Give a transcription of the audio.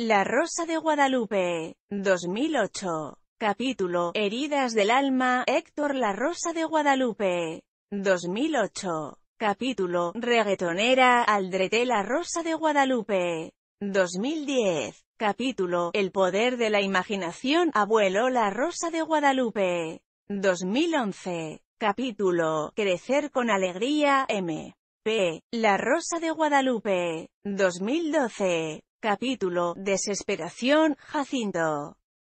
La Rosa de Guadalupe, 2008. Capítulo, Heridas del Alma, Héctor La Rosa de Guadalupe, 2008. Capítulo, Reggaetonera, Aldrete La Rosa de Guadalupe, 2010. Capítulo, El Poder de la Imaginación, Abuelo La Rosa de Guadalupe, 2011. Capítulo, Crecer con Alegría, M. P. La Rosa de Guadalupe, 2012. Capítulo, Desesperación, Jacinto.